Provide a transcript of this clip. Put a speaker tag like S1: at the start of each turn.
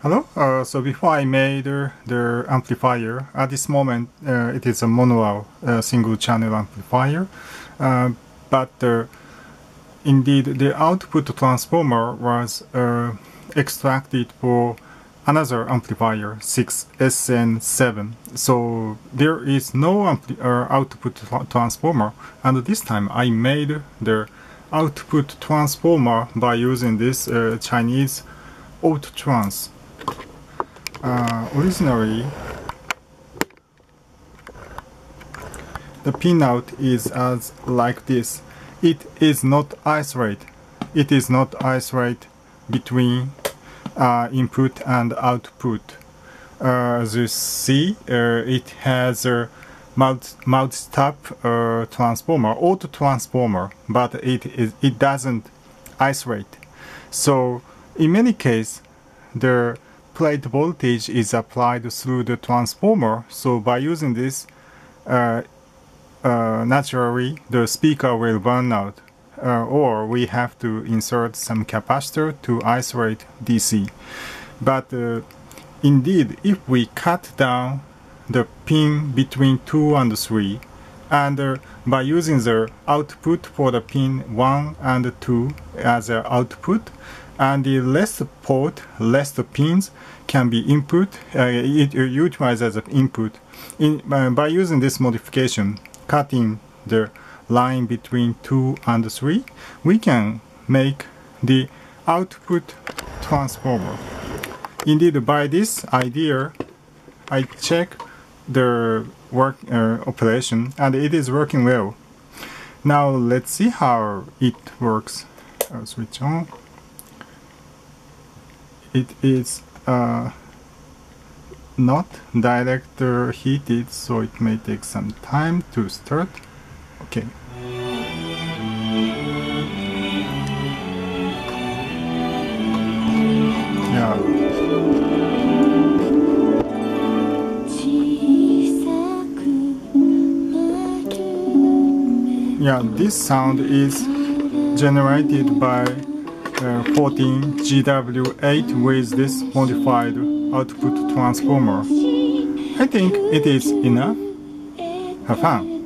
S1: Hello, uh, so before I made uh, the amplifier, at this moment uh, it is a mono uh, single channel amplifier, uh, but uh, indeed the output transformer was extracted for another amplifier 6SN7 so there is no output transformer. And this time I made the output transformer by using this Chinese Autotrans uh, originally the pinout is as like this. It is not isolate it is not isolate between uh, input and output. Uh, as you see uh, it has a multi step uh, transformer auto transformer but it is it doesn't isolate so in many cases the plate voltage is applied through the transformer. So by using this uh, uh, naturally the speaker will burn out uh, or we have to insert some capacitor to isolate DC but uh, indeed if we cut down the pin between 2 and 3 and uh, by using the output for the pin 1 and 2 as an output and the less port, less pins can be input, uh, it, utilized as an input. In, uh, by using this modification, cutting the line between 2 and 3, we can make the output transformer. Indeed, by this idea, I check the work uh, operation and it is working well. Now let's see how it works. I'll switch on it is uh, not direct heated so it may take some time to start. Okay. Yeah. Yeah this sound is generated by 14GW8 with this modified output transformer. I think it is enough. Have fun!